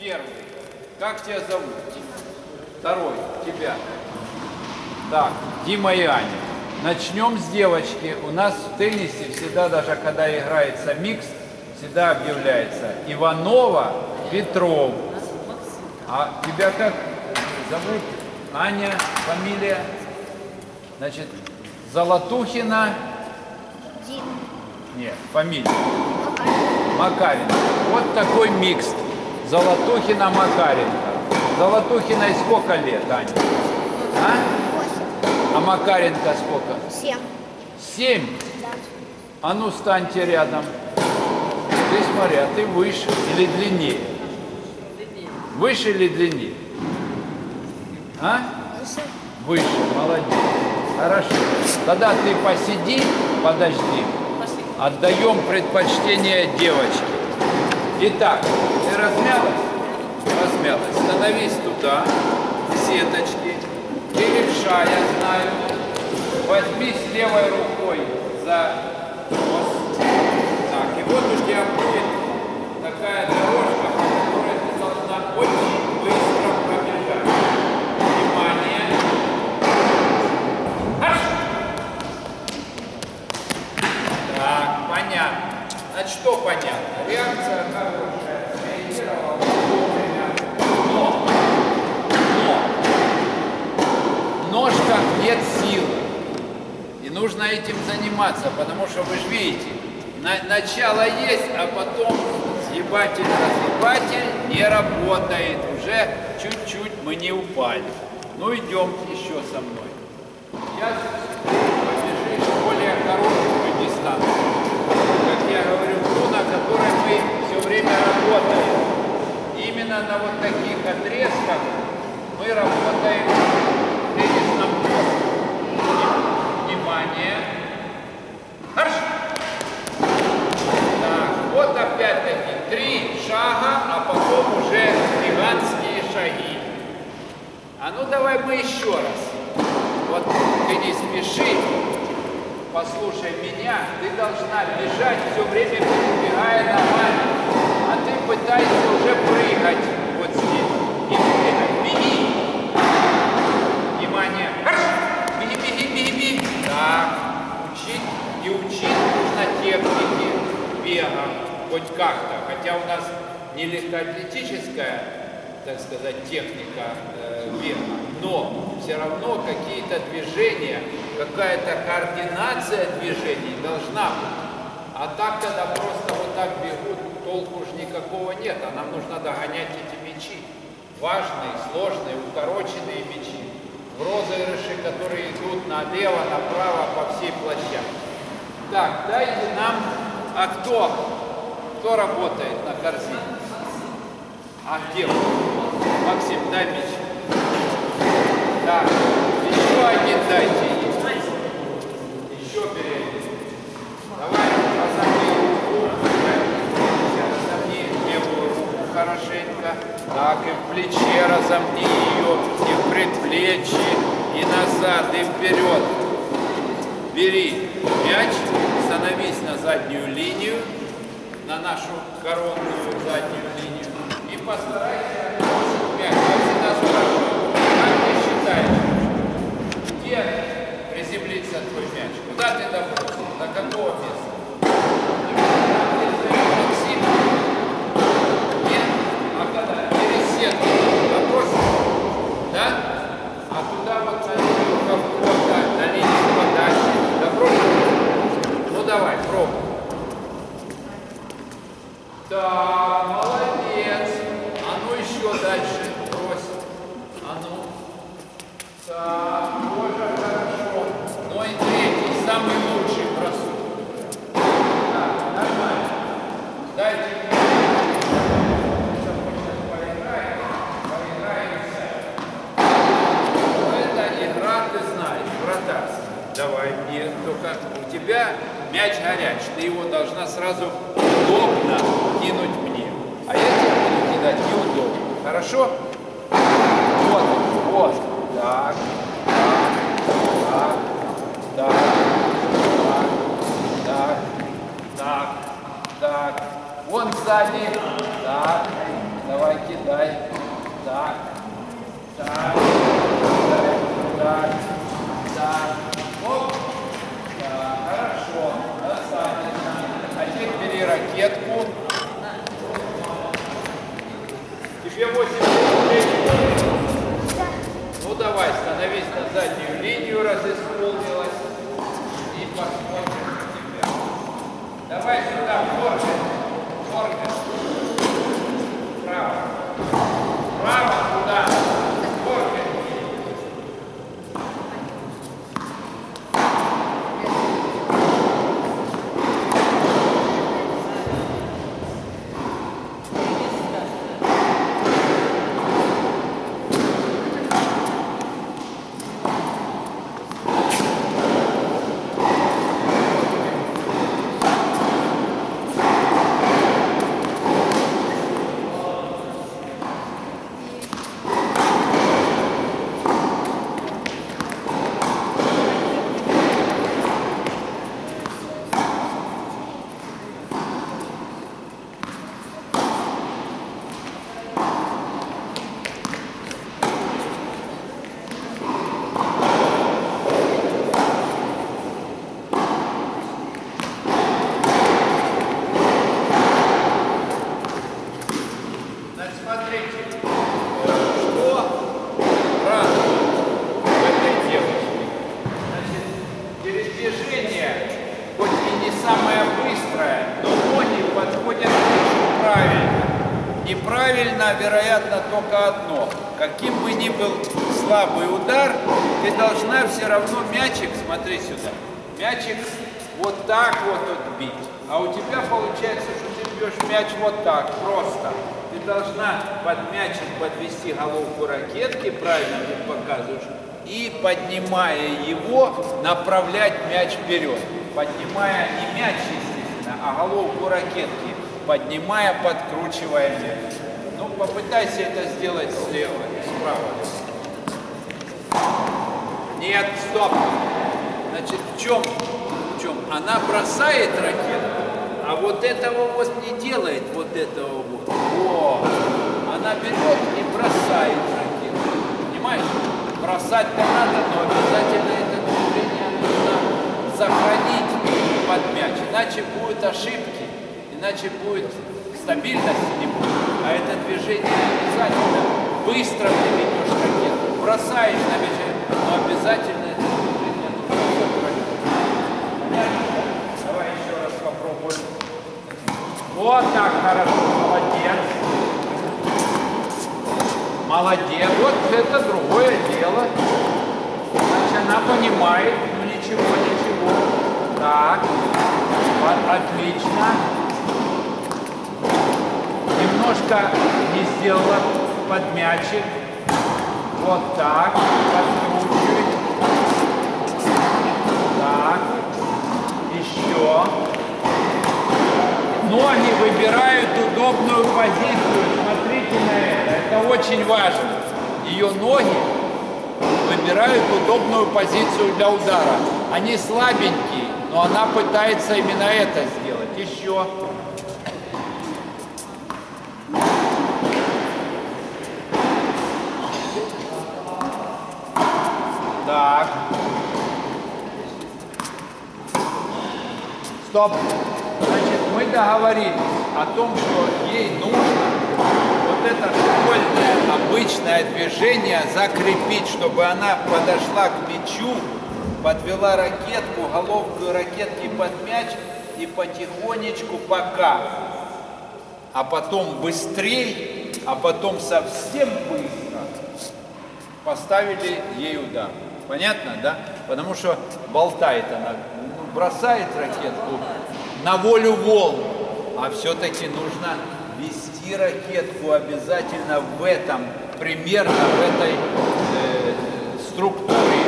Первый. Как тебя зовут? Второй. Тебя. Так, Дима и Аня. Начнем с девочки. У нас в теннисе всегда, даже когда играется микс, всегда объявляется Иванова Петров. А тебя как зовут? Аня, фамилия? Значит, Золотухина. Нет, фамилия. Макаренко. Вот такой микс. Золотухина Макаренко. Золотухиной сколько лет, Аня? А? Восемь. А Макаренко сколько? Семь. Семь. Да. А ну станьте рядом. Ты смотри, а ты выше или длиннее? Выше или длиннее? А? Выше. Выше, молодец. Хорошо. Тогда ты посиди, подожди. Отдаем предпочтение девочке. Итак, ты размялась? Размялась. Становись туда, к сеточке. Ты левша, я знаю. Возьмись левой рукой за хвост. Так, и вот у тебя будет такая дорожка, по которой ты должна очень быстро пробежать. Внимание. Аш! Так, понятно. Значит, что понятно? Реакция хорошая, среагировала вовремя. Но, но, в ножках нет силы. И нужно этим заниматься, потому что вы же видите, на- начало есть, а потом съебатель-разъебатель не работает. Уже чуть-чуть мы не упали. Ну, идем еще со мной. Я побежишь более короткую дистанцию. Как я говорю, ту, на которой мы все время работаем. Именно на вот таких отрезках мы работаем в теннисном корте. Внимание. Марш! Так, вот опять-таки три шага, а потом уже гигантские шаги. А ну давай мы еще раз. Вот ты не спеши, послушай меня, ты должна бежать все время перебегая ногами, а ты пытаешься уже прыгать вот здесь. Не прыгай, беги. Внимание. Беги, беги, беги, беги. Так, учить и учить нужно техники бега, хоть как-то. Хотя у нас не легкоатлетическая, так сказать, техника э, бега, но все равно какие-то движения, какая-то координация движений должна быть. А так, когда просто вот так бегут, толку уж никакого нет, а нам нужно догонять эти мячи. Важные, сложные, укороченные мячи. В розыгрыши, которые идут налево, направо по всей площадке. Так, дайте нам, а кто, кто работает на корзине? А где он? Максим, дай мяч. Так, еще один дайте. Еще перейди. Давай, разомни. Разомни левую руку хорошенько. Так, и в плече разомни ее, и в предплечье, и назад, и вперед. Бери мяч, становись на заднюю линию, на нашу коронную заднюю линию, и постарайся отбросить мяч. Я всегда спрашиваю, как ты считаешь, где приземлится твой мяч? Куда ты добросил? До какого места? Там, где стоит Максим. Нет? А когда? Через сетку. Добросил? Да? А туда вот на линию входа, на линию подачи. Добросил? Ну давай, пробуй. Так, молодец. А ну еще дальше брось. А ну. Так, тоже хорошо. Ну и третий, самый лучший бросок. Так, нормально. Дайте. Ну. Давай мне, только у тебя мяч горячий, ты его должна сразу удобно кинуть мне. А я тебе буду кидать неудобно. Хорошо? Вот, вот. Так, так, так, так, так, так, так. Вон сзади. Так, давай кидай. дай. Так. Так. Дай. Так. Так. Только одно. Каким бы ни был слабый удар, ты должна все равно мячик, смотри сюда, мячик вот так вот отбить. А у тебя получается, что ты бьешь мяч вот так, просто. Ты должна под мячик подвести головку ракетки, правильно ты показываешь, и, поднимая его, направлять мяч вперед. Поднимая не мяч, естественно, а головку ракетки, поднимая, подкручивая мяч. Ну, попытайся это сделать слева, справа. Нет, стоп. Значит, в чем? В чем? Она бросает ракету, а вот этого вот не делает, вот этого вот. О, она берет и бросает ракету. Понимаешь? Бросать-то надо, но обязательно это движение нужно сохранить под мяч. Иначе будут ошибки, иначе будет стабильности не будет. А это движение обязательно. Быстро ты ведешь ракету, бросаешь на мяч, но обязательно это движение нужно? Давай еще раз попробуем. Вот так хорошо, молодец. Молодец. Вот это другое дело. Значит, она понимает, ну ничего, ничего. Так, вот, отлично. Немножко не сделала под мячик. Вот так, подкручивай. Так, еще. Ноги выбирают удобную позицию. Смотрите на это. Это очень важно. Ее ноги выбирают удобную позицию для удара. Они слабенькие, но она пытается именно это сделать. Еще. Так. Стоп. Значит, мы договорились о том, что ей нужно вот это школьное обычное движение закрепить, чтобы она подошла к мячу, подвела ракетку, головку ракетки под мяч и потихонечку пока, а потом быстрее, а потом совсем быстро поставили ей удар. Понятно, да? Потому что болтает она, ну, бросает ракетку на волю волн, а все-таки нужно вести ракетку обязательно в этом, примерно в этой э, структуре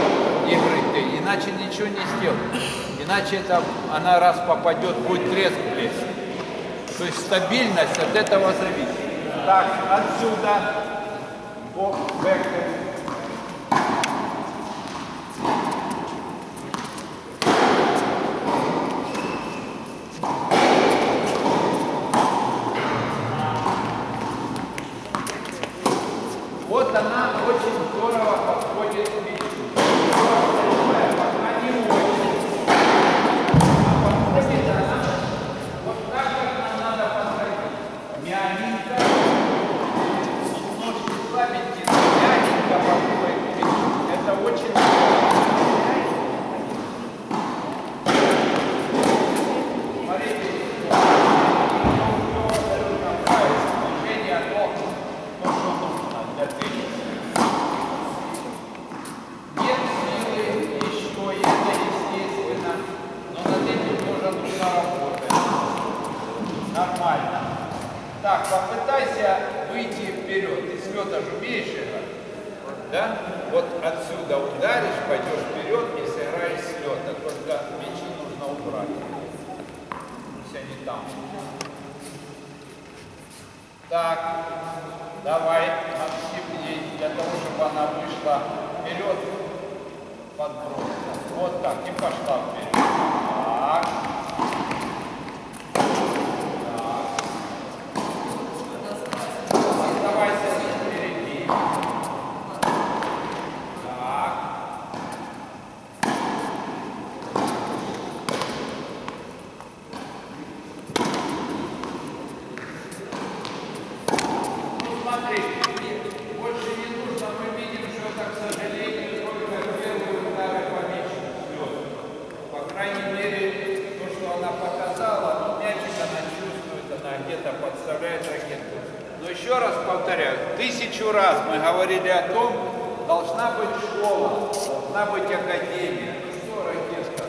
игры, ты, иначе ничего не сделаешь. Иначе это, она раз попадет, будет треск лезть. То есть стабильность от этого зависит. Так, отсюда, бок, бэк, очень здорово подходит к мячу. Всё остальное пока не очень. А подходит она вот так, как нам надо подходить. Мягенько, немножко слабенький, но мягенько подходит к мячу. Это очень Смотрите, движение ног, то, что нужно для тенниса. Нет силы еще, и это естественно, но над этим тоже нужно работать. Нормально. Так, попытайся выйти вперед. Же умеешь играть? Да? Вот отсюда ударишь, пойдешь вперед и сыграешь с лета. Только мячи нужно убрать. Пусть они там. Так, давай, ей для того, чтобы она вышла вперед, подброс. Вот так, и пошла вперед. Так. Оставайся впереди. Так. Ну смотри, больше не нужно, мы видим, что это, к сожалению, только первые удары по мячу. Всё. По крайней мере, то, что она показала, ну, мячик она чувствует, она где-то подставляет ракетку. Но еще раз повторяю, тысячу раз мы говорили о том, должна быть школа, должна быть академия. Ну что, ракетка?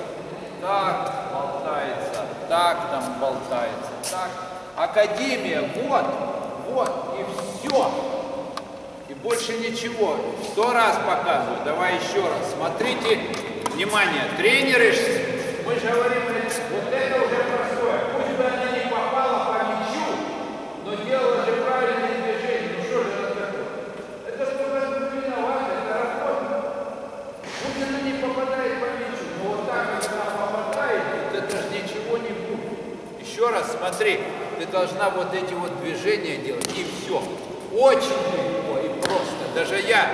Так болтается, так там болтается, так. Академия, вот, вот, и все. И больше ничего. Сто раз показываю. Давай еще раз. Смотрите, внимание, тренеры, мы же говорим, вот это уже простое. Пусть бы она не попала по мячу, но делала же правильные движения. Ну что же это такое? Это что в этом виноват, это работа. Пусть она не попадает по мячу, но вот так, как она попадает, вот это же ничего не будет. Еще раз смотри, ты должна вот эти вот движения делать, и все. Очень легко и просто. Даже я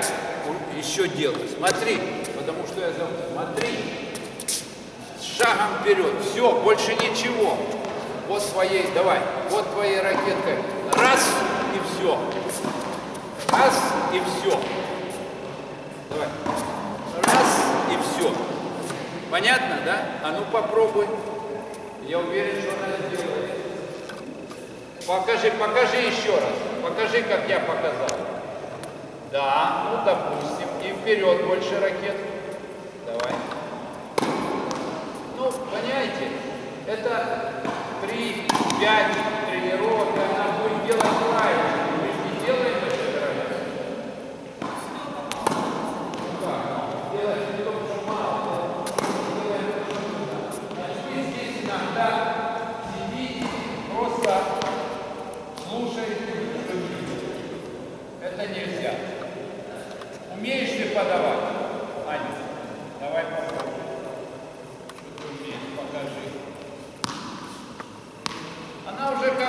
еще делаю. Смотри, потому что я зову. Смотри. Шагом вперед. Все, больше ничего. Вот своей, давай, вот твоей ракеткой. Раз и все. Раз и все. Давай. Раз и все. Понятно, да? А ну попробуй. Я уверен, что она сделает. Покажи, покажи еще раз. Покажи, как я показал. Да, ну допустим. И вперед больше ракет. Давай. Ну, понимаете, это 3-5 тренировок, и она будет делать правильно. Мы же не делаем это правильно. И здесь иногда сидите, просто слушайте, что видите. Это нельзя. Умеешь ли подавать? Аня, давай попробуем. Что ты умеешь, покажи. Она уже как-то повторила. Так. Так, ничего. Вот, вот, вот. Так. Нормально, ничего, то, что не попало по мячу, ничего, но движение более или менее нормально.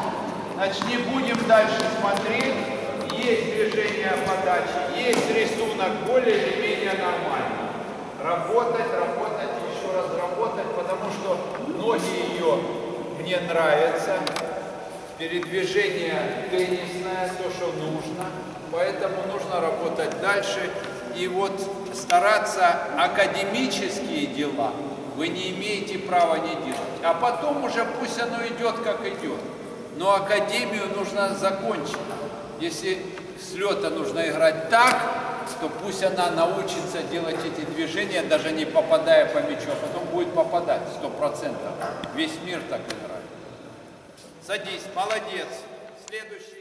Значит, не будем дальше смотреть. Есть движение подачи, есть рисунок более или менее нормально. Работать, работать, еще раз работать, потому что ноги ее мне нравятся. Передвижение теннисное, то, что нужно. Поэтому нужно работать дальше. И вот стараться академические дела вы не имеете права не делать. А потом уже пусть оно идет, как идет. Но академию нужно закончить. Если с лета нужно играть так, то пусть она научится делать эти движения, даже не попадая по мячу, а потом будет попадать сто процентов. Весь мир так играет. Садись, молодец. Следующий.